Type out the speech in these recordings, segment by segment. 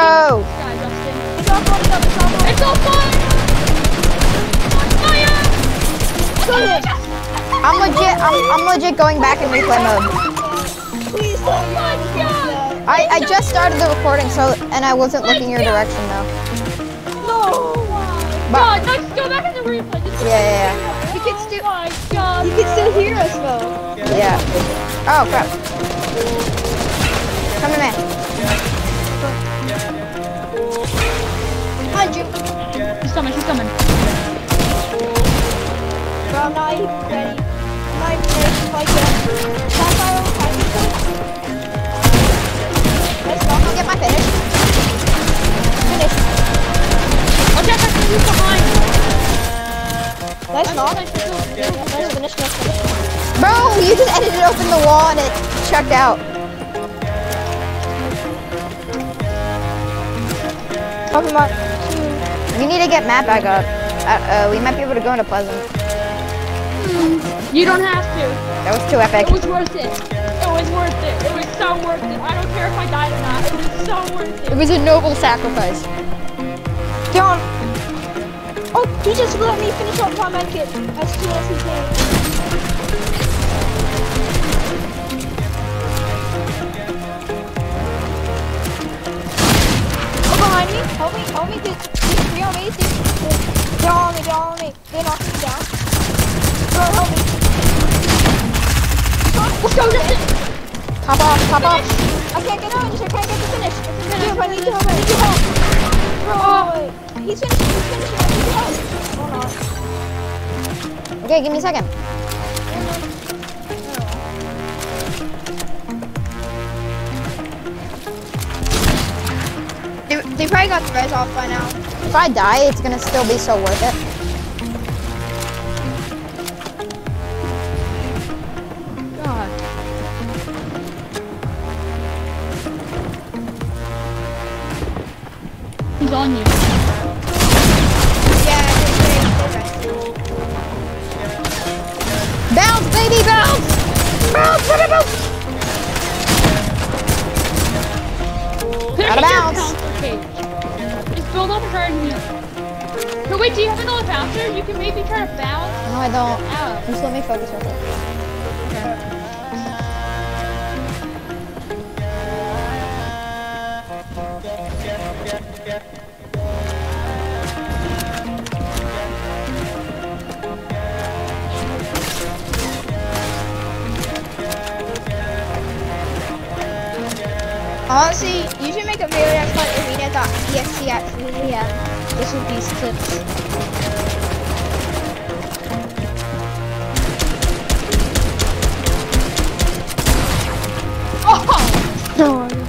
didn't do anything. Bro. It's all blown. It's all blown It's all fire! On fire! I'm legit. I'm, I'm legit going back in replay mode. Please Oh don't my do. I, I just started the recording, so and I wasn't looking your direction though. No. God, let's go back in the replay. Is Yeah, yeah, oh You can Oh still. my god. You can still hear us though. yeah. Yeah. Oh crap. Come here, Behind you. She's coming, she's coming. Bro, I'm not even ready. I'm not even ready to fight yet. Sapphire fight me first. Let's go. I'll get my finish. Finish. Oh, Jack, I see you behind. Let's not. Nice, nice, nice. Let's finish. Let's finish. Bro, you just edited open the wall and it checked out. Open my. We need to get Matt back up. Uh, uh, we might be able to go into Pleasant. You don't have to. That was too epic. It was worth it. It was worth it. It was so worth it. I don't care if I died or not. It was so worth It it. was a noble sacrifice. John. Oh, he just let me finish up my medkit as soon as he came. Oh, behind me. Help me. Help me. There's, three on me. They're on me. They're on me. Knocked me down. Bro, help me. Let's go. Pop off, pop off. I can't get out. I can't get the finish. Dude, I need your help. I need your help. Bro, he's finishing. He's finishing. I need your help. Oh, no. Okay, give me a second. They, they probably got the res off by now. If I die, it's gonna still be so worth it. God. He's on you. Yeah, they, they, they. Bounce, baby, bounce! Bounce, baby, bounce! Finish Out of bounds. Wait, do you have another bouncer? You can maybe try to bounce No, I don't. out. Just let me focus real quick. Honestly, you should make a video that's called arena.exe actually. Yeah, this would be clips. Oh!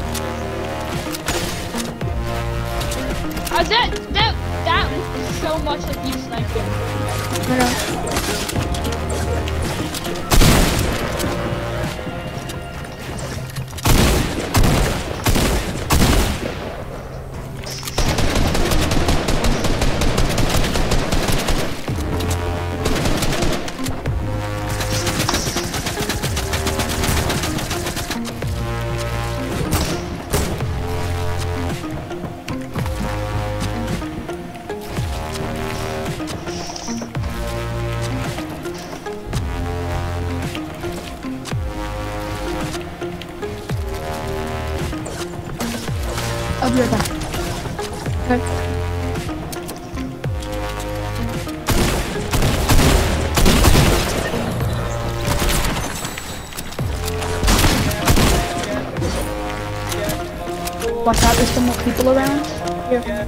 Be right back. Watch out, there's some more people around. Here.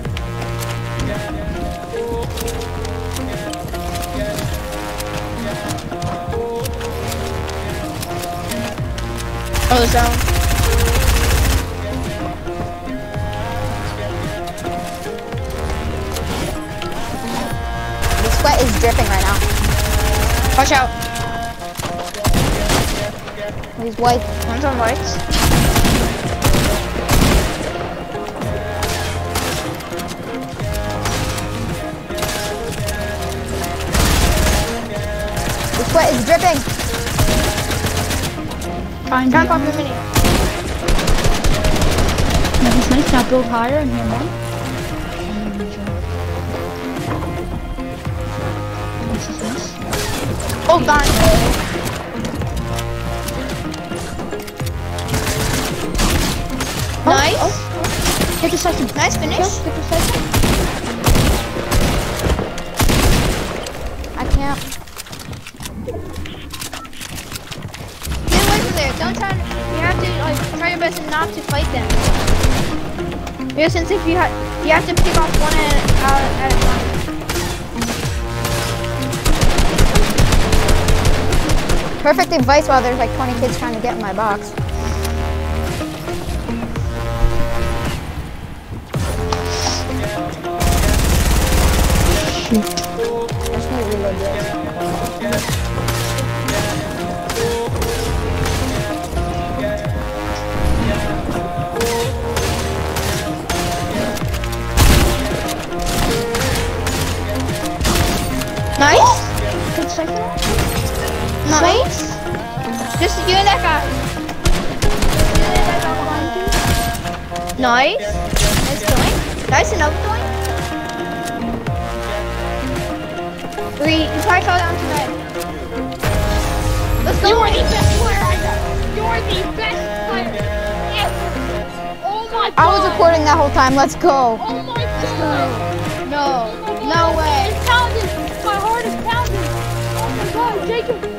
Oh, there's down. Sweat is dripping right now. Watch out. He's white. One's on whites. The sweat is dripping. Behind Try and you. pop your mini. Nice, nice. Now build higher and here more. Oh, darn. Nice. Hit the second. Nice finish. Hit the second. I can't. Get away from there. Don't try. To, you have to like try your best not to fight them. Yeah, since if you have you have to pick off one at, uh, at a time. Perfect advice while there's like 20 kids trying to get in my box. Nice. Nice going. Nice another going. Three. You probably fell down to bed. Let's go. You are the best player I know. You are the best player ever. Oh my god. I was recording that whole time. Let's go. Oh my god. No. Oh No way. It's pounding. My heart is pounding. Oh my god, Jacob.